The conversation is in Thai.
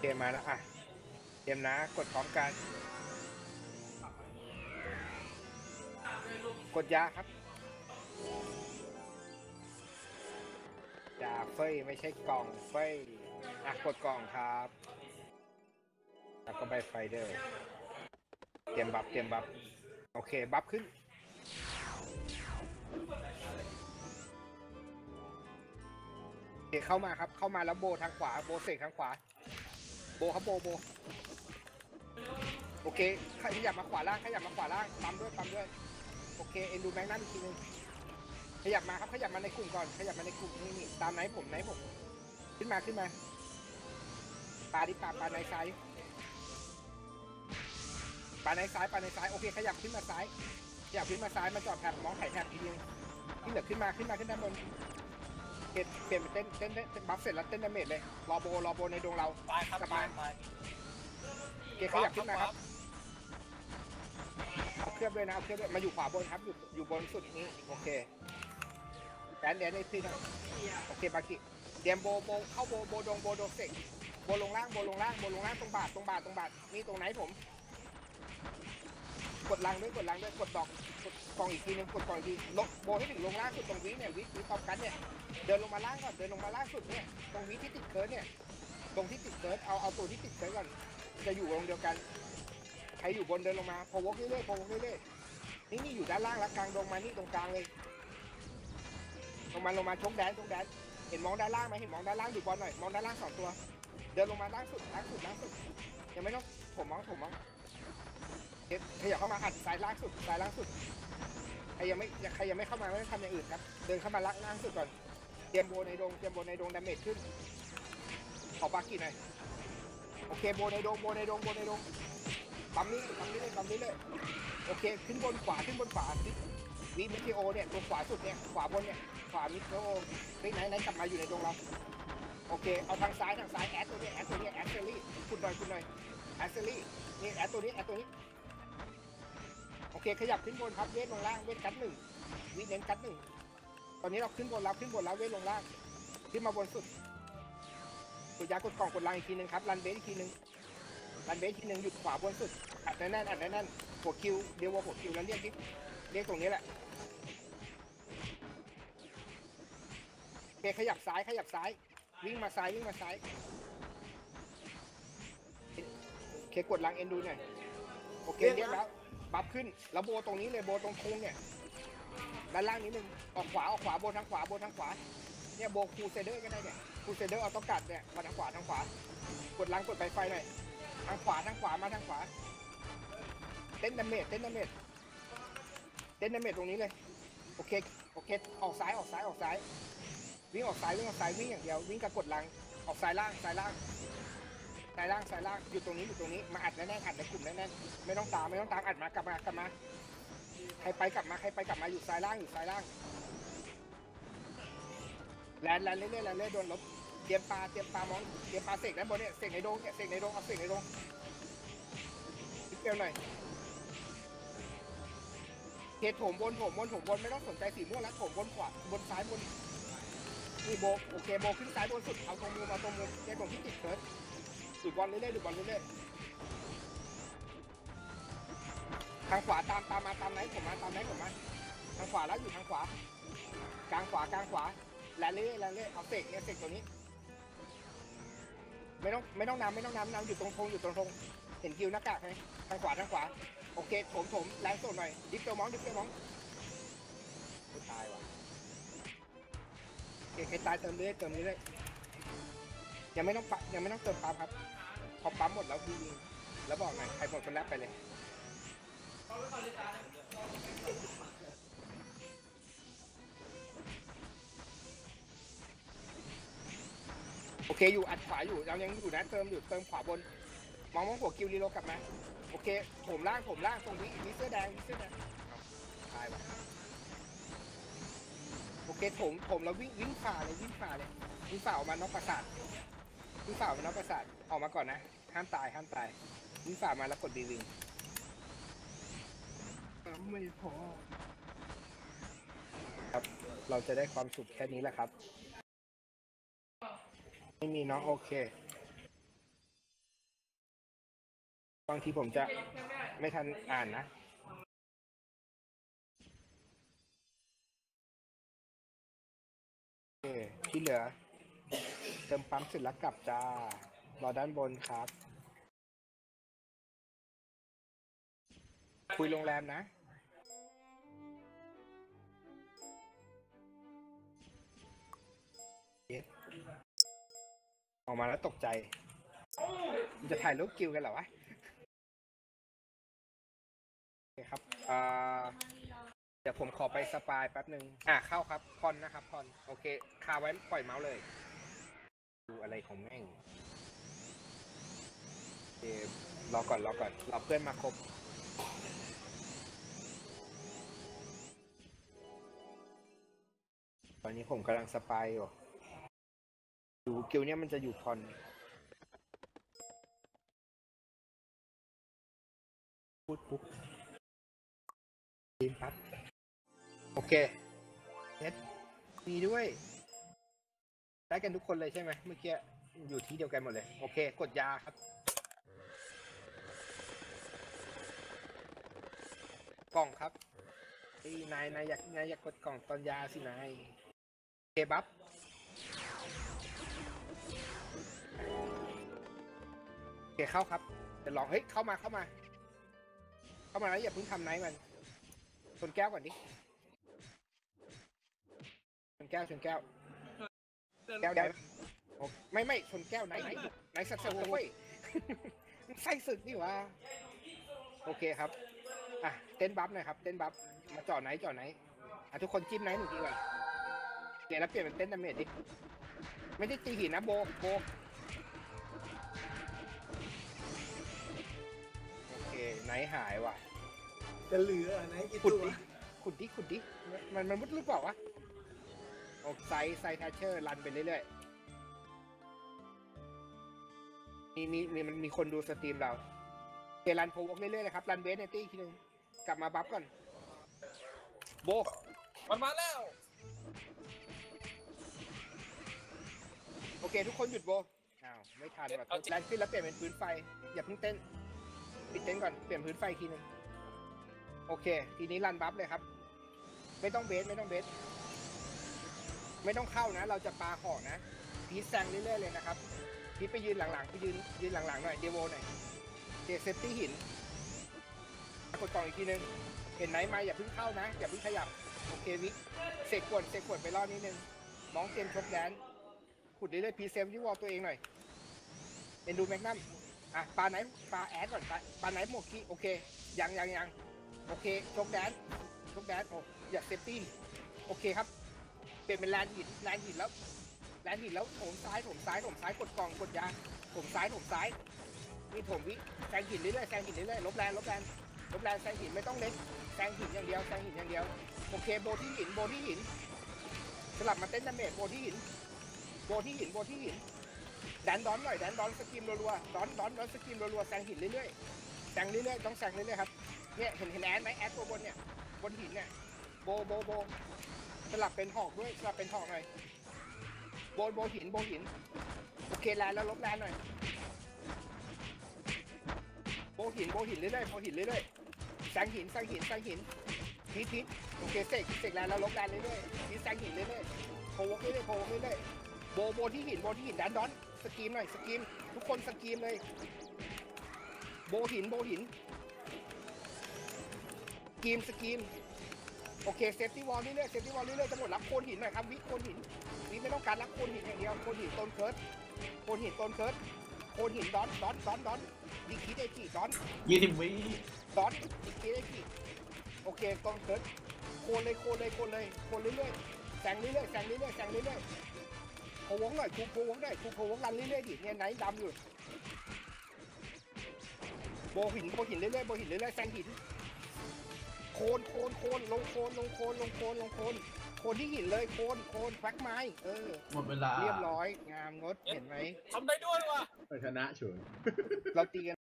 เกมมาแล้วอะเกมนะกดพร้อมกัน กดยาครับยาเฟ้ยไม่ใช่กล่องเฟ้ยอะกดกล่องครับ แล้วก็ใบไฟเดอร์ เตรียมบัฟเตรียมบัฟโอเค บัฟขึ้นเคเข้ามาครับ เข้ามาแล้วโบทางขวา โบเสกทางขวา โบครับโบโบโอเคขยับมาขวาล่างขยับมาขวาล่างปั๊มด้วยปั๊มด้วยโอเคเอ็นดูแม็กนัมอีกทีนึงขยับมาครับขยับมาในกลุ่มก่อนขยับมาในกลุ่มนี่นี่ตามไหนผมไหนผม ขึ้นมาขึ้นมาปลาดิปลาปลาในซ้ายปลาในซ้ายปลาในซ้ายโอเคขยับขึ้นมาซ้ายขยับขึ้นมาซ้ายมาจอดแถบมองไถ่แถบทีนึงที่เหลือขึ้นมาขึ้นมาขึ้นด้านบน เปลี่ยนเปลี่ยนเป็นเต้นเต้นเต้นเต้นบัฟเสร็จแล้วเต้นดาเมจเลยรอโบรอโบในดวงเราตายครับกลับมาตายโอเคขยับขึ้นมาครับเอาเคลือบด้วยนะเอาเคลือบด้วยมาอยู่ขวาบนครับอยู่อยู่บนสุดนี้โอเคแดนแดนในพี่นะโอเคบากิเตรียมโบโบเข้าโบโบดงโบดงเสกโบลงล่างโบลงล่างโบลงล่างตรงบาทตรงบาทตรงบาทนี่ตรงไหนผม กดลังด้วยกดลังด้วยกดดอกกดกล่องอีกทีนึงกดกล่องอีกทีลงโบให้ถึงลงล่างสุดตรงวิเนี่ยวิวิตอมกันเนี่ย เดินลงมาล่างก่อน เดินลงมาล่างสุดเนี่ย ตรงวิที่ติดเคิร์ดเนี่ย ตรงที่ติดเคิร์ดเอาเอาตัวที่ติดเคิร์ดก่อน จะอยู่วงเดียวกัน ใครอยู่บนเดินลงมา พอวกเรื่อยๆ พอวกเรื่อยๆ นี่นี่อยู่ด้านล่างแล้วกลางลงมา นี่ตรงกลางเลย ลงมาลงมาชกแดนชกแดน เห็นมองด้านล่างไหมเห็นมองด้านล่างอยู่บอลหน่อย มองด้านล่างสองตัว เดินลงมาล่างสุดล่างสุดล่างสุด ยังไม่ต้องผมมองผมมองเอ๊ะขยับเข้ามาอัดสายล่างสุดสายล่างสุด ใครยังไม่ใครยังไม่เข้ามาไม่ต้องทำอย่างอื่นครับ เดินเข้ามาล่างล่างสุดก่อน เตรียมโบในดงเตรียมโบในดงดาเมจขึ้นขอบากิหน่อยโอเคโบในดงโบในดงโบในดงปั๊มนี้ปั๊มนี้เลยปั๊มนี้เลยโอเคขึ้นบนขวาขึ้นบนขวาวิวิมิเทโอเนี่ยตรงขวาสุดเนี่ยขวาบนเนี่ยขวามิเทโอเฮ้ยไหนไหนกลับมาอยู่ในดวงเราโอเคเอาทางซ้ายทางซ้ายแอดตัวนี้แอดตัวนี้แอดเซอรี่คุณหน่อยคุณหน่อยแอดเซอรี่นี่แอดตัวนี้แอดตัวนี้โอเคขยับขึ้นบนครับเวทลงล่างเวทกัดหนึ่งวิเน้นกัดหนึ่ง ตอนนี้เราขึ้นบนแล้วขึ้นบนแล้วเวทลงล่างขึ้นมาบนสุดกดยากดกล่องกดลังอีกทีนึงครับรันเบสอีกทีนึงรันเบสทีหนึ่งหยุดขวาบนสุดอัดแน่นๆอัดแน่นๆหัวคิวเดี๋ยวว่าหัวคิวแล้วเรียกดิเรียกตรงนี้แหละเคขยับซ้ายขยับซ้าย วิ่งมาซ้ายวิ่งมาซ้ายเคกดลังเอ็นดูหน่อยโอเคเรียกแล้วบัฟขึ้นแล้วโบตรงนี้เลยโบตรงโค้งเนี่ย ด้านล่างนิดนึงออกขวาออกขวาโบทางขวาโบทางขวา เนี่ยโบคูเซเดอร์ก็ได้เนี่ยคูเซเดอร์เอาต้องกัดเนี่ยมาทางขวาทางขวากดลังกดไปไฟหน่อยทางขวาทางขวามาทางขวา เต้นดาเมจเต้นดาเมจเต้นดาเมจตรงนี้เลยโอเคโอเคออกซ้ายออกซ้ายออกซ้าย วิ่งออกซ้ายวิ่งออกซ้ายวิ่งอย่างเดียววิ่งกับกดลังออกซ้ายล่างซ้ายล่างซ้ายล่างซ้ายล่างอยู่ตรงนี้อยู่ตรงนี้มาอัดแน่ๆอัดในกลุ่มแน่ๆไม่ต้องตามไม่ต้องตามอัดมากลับมากลับมา ใครไปกลับมาใครไปกลับมาอยู่ซ้ายล่างอยู่ซ้ายล่างแลนแลนเรื่อยๆแลนเรื่อยๆโดนลบเตรียมปลาเตรียมปลามองเตรียมปลาเสกด้านบนเนี่ยเสกในโดงเนี่ยเสกในโดงเอาเสกในโดงนิดเดียวหน่อยเขตโถมบนโถมบนโถมบนไม่ต้องสนใจสีม่วงแล้วโถมบนขวาบนซ้ายบนนี่โบโอเคโบขึ้นซ้ายบนสุดเอาตรงมุมเอาตรงมุมเนี่ยตรงที่ติดเคิร์ดดูดบอลเรื่อยๆดูดบอลเรื่อยๆ ทางขวาตามตามมาตามไหนผมมาตามไหนผมมาทางขวาแล้วอยู่ทางขวากลางขวากลางขวาแลเรื่อยๆแลเรื่อยๆเอาเสกเนี่ยเสกตัวนี้ ไม่ต้องไม่ต้องน้ำไม่ต้องน้ำน้ำอยู่ตรงธงอยู่ตรงธงเห็นกิวหน้ากากไหมทางขวาทางขวาโอเคโถมโถมแรงโซนหน่อยดิฟเตอร์มองดิฟเตอร์มองไม่ตายว่ะเคใครตายเติมเรื่อยเติมเรื่อยยังไม่ต้องปะยังไม่ต้องเติมปั๊มครับพอปั๊มหมดแล้วพี่ยิงแล้วบอกหน่อยใครหมดคนแรกไปเลย โอเคอยู่อัดขวาอยู่เรายังอยู่นะเติมอยู่เติมขวาบน มองมองหัวกิวรีโลกลับมาโอเคโถมล่างโถมล่างตรงนี้มีเสื้อแดงมีเสื้อแดงตายว่ะโอเคโถมโถมแล้ววิ่งวิ่งฝ่าเลยวิ่งฝ่าเลยวิ่งฝ่าออกมานอกปราสาทวิ่งฝ่าออกมานอกปราสาทออกมาก่อนนะห้ามตายห้ามตายวิ่งฝ่ามาแล้วกดดีวิง ไม่พอ ครับ เราจะได้ความสุขแค่นี้แหละครับ ไม่มีเนาะโอเค บางทีผมจะไม่ทันอ่านนะโอเคที่เหลือ เติมปั๊มเสร็จแล้วกลับจ้ารอด้านบนครับ คุยโรงแรมนะ ออกมาแล้วตกใจมันจะถ่ายรูปกิวกันเหรอวะโอเคครับอ่าเดี๋ยวผมขอไปสปายแป๊บหนึ่งอะเข้าครับพอนนะครับพอนโอเคคาไว้ปล่อยเมาส์เลย ดูอะไรของแม่งโอเครอก่อนรอก่อนรอเพื่อนมาครบตอนนี้ผมกำลัง spy อยู่ ดูกิลเนี่ยมันจะอยู่พอนพูดปุ๊บทีมปั๊บโอเคเอสมีด้วยได้กันทุกคนเลยใช่ไหมเมื่อกี้อยู่ที่เดียวกันหมดเลย โอเค กดยาครับกล่องครับไอ้นายนายอยากนายอยากกดกล่องตอนยาสินายโอเคบัฟ โอเคเข้าครับจะลองเฮ้ยเข้ามาเข้ามา เข้ามาแล้วอย่าเพิ่งทำไนท์มันชนแก้วก่อนดิชนแก้วชนแก้ว แก้วได้ไหมโอ้ไม่ไม่ชนแก้วไหนไหนไหนสัตว์สัตว์เว้ยไส้ศึกนี่หวะโอเคครับอะเต้นบัฟหน่อยครับ เต้นบัฟมาจ่อไหนจ่อไหนอะทุกคนจิ้มไหนหนึ่งทีก่อนเดี๋ยวแล้วเปลี่ยนเป็นเต้นดาเมจดิไม่ได้ตีหินนะโบโบ หนหายว่ะ จะเหลือไหนกี่ขุดตัวดิ ขุดดิ ขุดดิ มันมันมุดหรือเปล่าวะโอ้ไซส์ไซส์แทชเชอร์รันไปเรื่อยๆ มีมีมีมันมีคนดูสตรีมเราเอรันโพวกเรื่อยๆเลยครับ รันเวสในตี้อีกทีหนึง กลับมาบัฟก่อน โบมันมาแล้ว โอเค ทุกคนหยุดโบอ้าว ไม่ทันว่ะแลนขึ้นแล้วเปลี่ยนเป็นพื้นไฟ อย่าเพิ่งเต้น ปิดเต้นก่อน เปลี่ยนพื้นไฟอีกทีนึง โอเค ทีนี้รันบัฟเลยครับ ไม่ต้องเบสไม่ต้องเบส ไม่ต้องเข้านะ เราจะปาหอนะ พีทแซงเรื่อยๆเลยนะครับ พีทไปยืนหลังๆ ไปยืนยืนหลังๆหน่อย เดโวหน่อยเจเซฟตี้หิน กดกล่องอีกทีนึง เห็นไหนมาอย่าเพิ่งเข้านะ อย่าเพิ่งขยับ โอเควิเสกขวดเสกขวดไปรอบนิดนึง มองเตรียมชกแดนขุดเรื่อยๆพีเซฟที่วอลตัวเองหน่อยเอ็นดูแมกนัม อะปลาไหนปลาแอดก่อนปลาปลาไหนหมวกคีโอเคยังยังยังโอเคชกแดนชกแดนโอ้อย่าเซฟตี้โอเคครับ เปลี่ยนเป็นแลนหินแลนหินแล้วแลนหินแล้วโถมซ้ายโถมซ้ายโถมซ้ายกดกล่องกดยาโถมซ้ายโถมซ้ายนี่โถมวิแซงหินเรื่อยๆแซงหินเรื่อยๆลบแรงลบแรงลบแรงแซงหินไม่ต้องเล็กแซงหินอย่างเดียวแซงหินอย่างเดียวโอเคโบที่หินโบที่หินสลับมาเต้นดาเมจโบที่หินโบที่หินโบที่หิน ดนดอนหน่อยแดนดอนสกิมรัวๆดอนดอนดอนสกิมรัวๆแซงหินเรื่อยๆแซงเรื่อยๆต้องแซงเรื่อยๆครับเนี่ยเห็นเห็นแอดไหมแอดตัวบนเนี่ยบนหินเนี่ยโบโบโบสลับเป็นหอกด้วยสลับเป็นหอกหน่อยโบโบหินโบหินโอเคแลนแล้วลบแลนหน่อยโบหินโบหินเรื่อยๆโบหินเรื่อยๆแซงหินแซงหินแซงหินพีทพีทโอเคเสกเสกแลนแล้วลบแลนเรื่อยๆพีทแซงหินเรื่อยๆโพวกเรื่อยๆโพวกเรื่อยๆโบโบที่หินโบที่หินดันดอน สกรีมหน่อยสกรีมทุกคนสกรีมเลย โบหินโบหินสกรีมสกรีมโอเคเซฟตี้วอลเรื่อยๆเซฟตี้วอลเรื่อยๆจะหมดรับโคนหินหน่อยครับวิโคนหินวิไม่ต้องการรับโคนหินอย่างเดียวโคนหินต้นเคิร์ดโคนหินต้นเคิร์ดโคนหินดอนดอนดอนดอนดีคิดไอจีดอนยี่สิบวิดอนดีคิดไอจีโอเคต้นเคิร์ดโคนเลยโคนเลยโคนเลยโคนเรื่อยๆแซงเรื่อยๆแซงเรื่อยๆแซงเรื่อยๆโพวงหน่อยครูโพวงหน่อยครูโพวงรันเรื่อยๆดิเนี่ยไหนดำอยู่โบหินโบหินเรื่อยๆโบหินเรื่อยๆแซงหิน โคนโคนโคนลงโคนลงโคนลงโคนลงโคนโคนที่หินเลยโคนโคนแฟกไม้เออหมดเวลาเรียบร้อยงามงดเห็นไหมทำได้ด้วยว่ะชนะเฉยเราตีกัน